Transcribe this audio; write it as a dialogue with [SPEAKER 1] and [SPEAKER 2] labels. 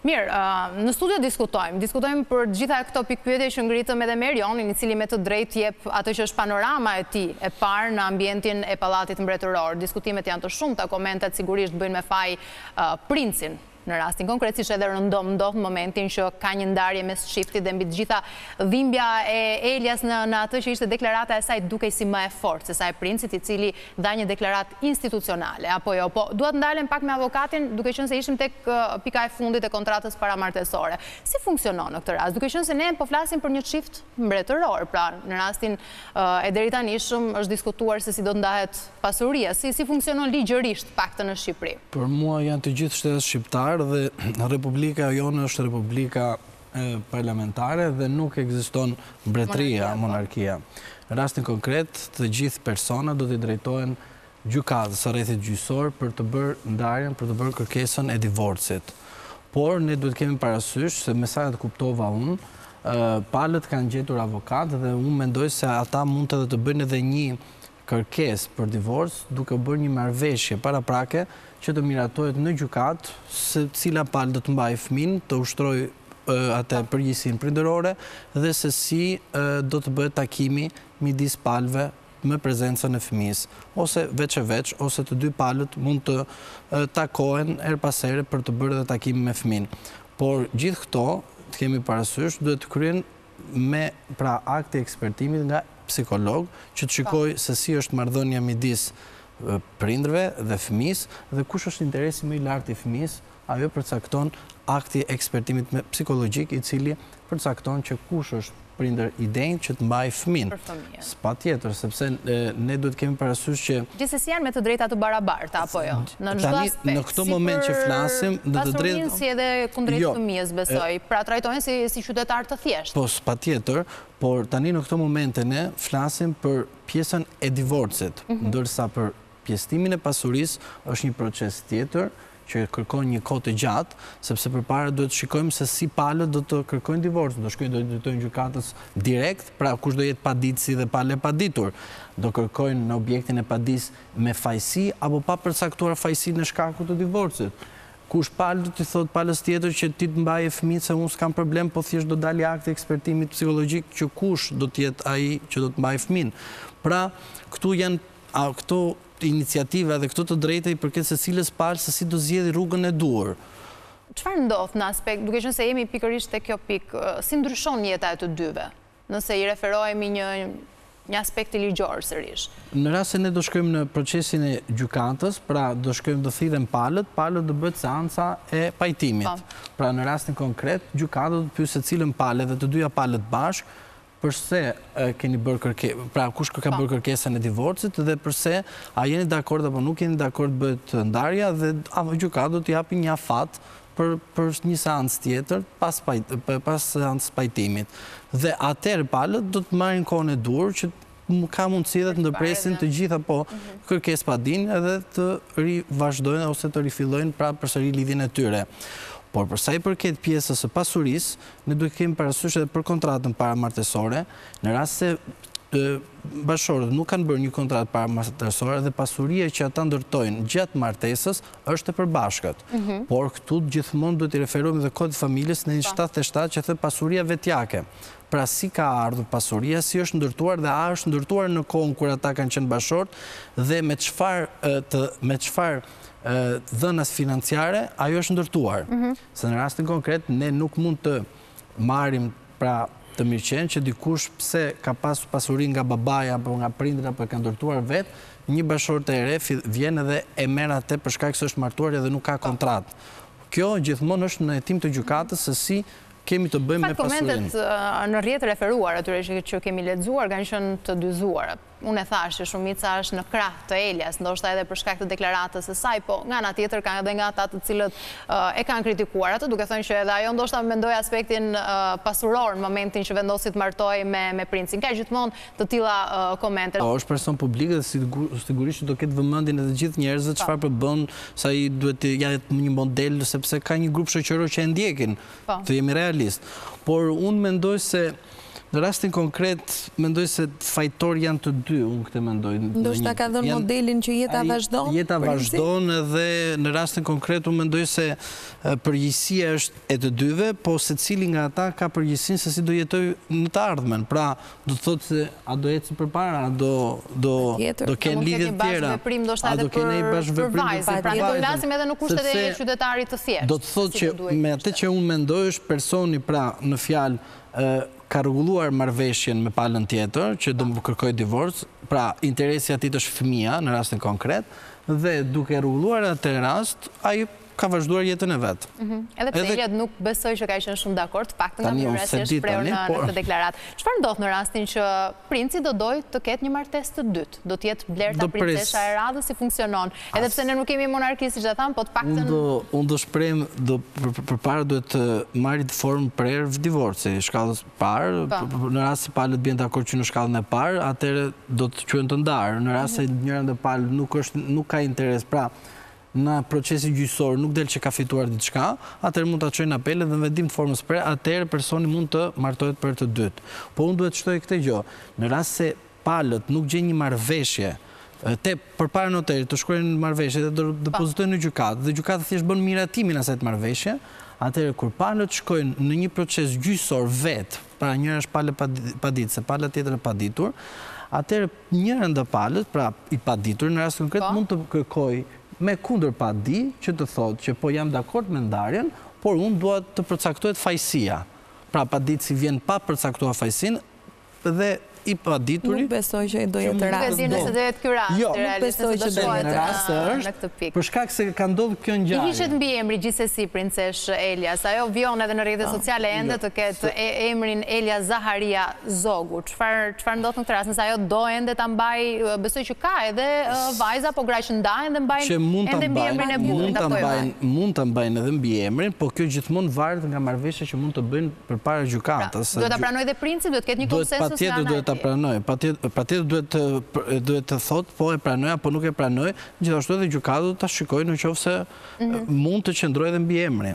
[SPEAKER 1] Mirë, në studio diskutojmë, diskutojmë për të gjitha këto pikëpyetje që ngritëm edhe me Erionin, i cili me të drejtë jep atë që është panorama e tij e parë në ambientin e Pallatit Mbretëror. Diskutimet janë të shumta, komentet sigurisht bëjnë me faj princin në rastin konkret, siç edhe rëndom ndodh në momentin që ka një ndarje mes çiftit dhe mbi të gjitha dhimbja e Elias në atë që ishte deklarata e saj dukej si më e fortë se sa e princit, i cili dha një deklaratë institucionale, apo jo? Po, dua të ndalem pak me avokatin, duke qenë se ishim tek pika e fundit e kontratës paramartesore. Si funksionon në këtë rast? Duke qenë se ne po flasim për një çift mbretëror, pra në rastin e deritanishëm është diskutuar se si do të ndahet pasuria. Si si funksionon ligjërisht paktën në Shqipëri?
[SPEAKER 2] Për mua janë të gjithë shtetas shqiptarë dhe Republika jonë është Republika parlamentare dhe nuk ekziston mbretëria, monarkia. Rastin konkret, të gjithë persona do t'i drejtohen gjykatës së rrethit gjyqësor për të bërë ndarjen, për të bërë kërkesën e divorcit. Por ne duhet të kemi parasysh se me sa e kuptova unë, palët kanë gjetur avokatë dhe unë mendoj se ata mund të bëjnë edhe një kërkesë për divorc duke bërë një marrëveshje paraprake që të miratohet në gjykatë se cila palë do të mbajë fëmijën, të ushtrojë atë përgjegjësinë prindërore dhe se si do të bëhet takimi midis palëve me prezencën e fëmijës, ose veç e veç, ose të dy palët mund të takohen herë pas here për të bërë edhe takimin me fëmijën. Por gjithë këto, të kemi parasysh, duhet të kryhen, me pra akti i ekspertimit nga psikolog që të shikojë se si është marrëdhënia midis prindërve dhe fëmijës dhe kush është interesi më i lartë i fëmijës, ajo përcakton akti i ekspertimit psikologjik i cili përcakton që kush është prindër i denjë që të mbajë fëmijën. S'ka tjetër, sepse ne duhet të kemi parasysh që...
[SPEAKER 1] Gjithsesi janë me të drejta të barabarta, apo jo?
[SPEAKER 2] Në çdo aspekt. Tani, në këtë moment që flasim,
[SPEAKER 1] në të drejtë... Pasurinë si edhe kundrejt jo, fëmijës, besoj. Pra, trajtohen si, si qytetarë të thjeshtë.
[SPEAKER 2] Po, s'ka tjetër, por tani në këto momente ne flasim për pjesën e divorcit, mhm. ndërsa për pjestimin e pasurisë është një proces tjetër, që kërkon një kohë të gjatë, sepse përpara duhet të shikojmë se si palët do të kërkojnë divorcin, do shkojnë do i drejtohen gjykatës direkt, pra kush do jetë paditësi dhe pala e paditur, do kërkojnë në objektin e padisë me fajësi apo pa përcaktuar fajësinë e shkakut të divorcit. Kush palë do t'i thotë palës tjetër që ti të mbaje fëmijën se unë s'kam problem, po thjesht do dalë akti i ekspertimit psikologjik që kush do të jetë ai që do të mbajë fëmijën. Pra, këtu janë a këtu Iniciativa dhe këto të drejta i përket secilës palë se si do zgjedhë rrugën e duhur.
[SPEAKER 1] Çfarë ndodh në aspekt, duke qenë se jemi pikërisht te kjo pikë, si ndryshon jeta e të dyve, nëse i referohemi një një aspekti ligjor sërish?
[SPEAKER 2] Në rast se ne do shkojmë në procesin e gjykatës, pra do shkojmë do thirren palët, palët do bëhet seanca e pajtimit. Pra në rastin konkret, gjykata do të pyesë secilën palë edhe të dyja palët bashkë, Përse keni bërë kërkesë, pra kush ka bërë kërkesën e divorcit dhe përse a jeni dakord apo nuk jeni dakord bëhet ndarja dhe apo gjykatë do të japin një afat për për një seancë tjetër pas pas seancës së pajtimit. Dhe atëherë palët do të marrin kohën e duhur që ka mundësi dhe të ndërpresin të gjithë, po mhm, kërkesëpadinë edhe të rivazhdojnë ose të rifillojnë pra përsëri lidhjen e tyre. Por përsa i përket pjesës së pasurisë, Ne duhet të kemi parasysh edhe për kontratën paramartesore, në rast se bashkëshortët nuk kanë bërë një kontratë paramartesore dhe pasuria që ata ndërtojnë gjatë martesës është e përbashkët. Por këtu gjithmonë duhet t'i referohemi dhe Kodit të Familjes neni shtatëdhjetë e shtatë që thotë pasuria vetjake. Pra si ka ardhur pasuria, si është ndërtuar dhe a është ndërtuar në kohën kur ata kanë qenë bashkëshortë dhe me çfarë të me çfarë dhënas financiare ajo është ndërtuar. Se në rastin konkret ne nuk mund të marrim pra të mirëqenë që dikush pse ka pasur pasuri nga babai apo nga prindërit apo e ka ndërtuar vetë, një bashkëshorte e re vjen edhe e merr atë për shkak se është martuar edhe nuk ka kontratë. Kjo gjithmonë është në hetim të gjykatës se si kemi të bëjmë me pasurinë.
[SPEAKER 1] Në fakt komentet në rrjet referuar atyre që kemi lexuar kanë qenë të dyzuara. Unë e thashë që shumica është në krah të Elias, ndoshta edhe për shkak të deklaratës së saj, po nga ana tjetër ka edhe nga ata të cilët e kanë kritikuar atë, duke thënë që edhe ajo ndoshta mendoi aspektin pasuror në momentin që vendosi të martohej me princin. Ka gjithmonë të tilla komente.
[SPEAKER 2] Është person publik dhe sigurisht që do ketë vëmendjen e të gjithë njerëzve çfarë po bën, se ai duhet të jetë një model sepse ka një grup shoqëror që e ndjekin. Të jemi realistë. Por unë mendoj se Në rastin konkret, mendoj se fajtor janë të dy, unë këtë mendoj.
[SPEAKER 3] Ndoshta ka dhënë modelin që jeta vazhdon?
[SPEAKER 2] Jeta vazhdon edhe në rastin konkret, unë mendoj se përgjegjësia është e të dyve, po secili nga ata ka përgjegjësinë se si do jetojë në të ardhmen. Pra, do të thotë se a do jetë si përpara, a do do kenë lidhje të tjera,
[SPEAKER 1] a do kenë një bashkëveprim edhe për vajzën. Pra, të flasim edhe në kushtet e qytetarit të thjeshtë.
[SPEAKER 2] Do të thotë që me atë që unë mendoj është personi pra në fjalë ka rregulluar marrëveshjen me palën tjetër që do të kërkojë divorc, pra interesi i atij është fëmija në rastin konkret dhe duke rregulluar atë rast ai ka vazhduar jetën e
[SPEAKER 1] vet. Edhe pse Elia nuk besoj që ka qenë shumë dakord, të paktën nga mënyra si është shprehur në këtë deklaratë. Çfarë ndodh në rastin që Princi do dojë të ketë një martesë të dytë, do të jetë Blerta princesha e radhës, si funksionon, edhe pse ne nuk jemi monarki siç e thamë, po të
[SPEAKER 2] paktën. Unë do shprehem, përpara duhet të marrë një formë prerë divorci, i shkallës parë, në rast se palët bien dakord që në shkallën e parë, atëherë do të quhen të ndarë, në rast se njëra ndër palët nuk është, nuk ka interes, pra, në procesin gjyqësor nuk del që ka fituar diçka, atëherë mund ta çojë në apel dhe në vendim të formës prerë, atëherë personi mund të martohet për herë të dytë. Po unë duhet të shtoj këtë gjë, në rast se palët nuk gjejnë një marrëveshje te përpara noterit të shkruajnë marrëveshjen, ta depozitojnë në gjykatë dhe gjykata thjesht bën miratimin e asaj marrëveshje, atëherë kur palët shkojnë në një proces gjyqësor vetë, pra njëra është palë paditëse, pala tjetër e paditur, atëherë Njëra nga palët, pra i padituri, në rastin konkret mund të kërkojë me kundërpadi që të thotë që po jam dakord me ndarjen, por unë dua të përcaktohet fajësia. Pra paditësja vjen pa përcaktuar fajësinë dhe i padituri...
[SPEAKER 3] Nuk besoj që do jetë
[SPEAKER 1] rasti. Nuk e di nëse do jetë ky rasti.
[SPEAKER 2] Jo, nuk besoj që do jetë rasti. Në këtë pikë. Për shkak se ka ndodhur kjo ngjarje.
[SPEAKER 1] I hiqet mbiemri gjithsesi princeshë Elias. Ajo vijon edhe në rrjete sociale ende të ketë emrin Elia Zaharia Zogu. Çfarë çfarë ndodh në këtë rast, nëse ajo do ende ta mbajë, besoj që ka edhe vajza apo gra që ndahen dhe mbajnë ende mbiemrin e burrit, apo jo?
[SPEAKER 2] Mund ta mbajnë edhe mbiemrin, por kjo gjithmonë varet nga marrëveshja që mund të bëjnë përpara gjykatës. Pra,
[SPEAKER 1] duhet ta pranojë dhe princi, duhet të ketë një konsensus
[SPEAKER 2] nga ana e tij. Patjetër duhet ta pranojë, patjetër, patjetër duhet të duhet të thotë po e pranoj apo nuk e pranoj, gjithashtu edhe gjykata do ta shikojë në qoftë se mund të qëndrojë edhe mbiemri.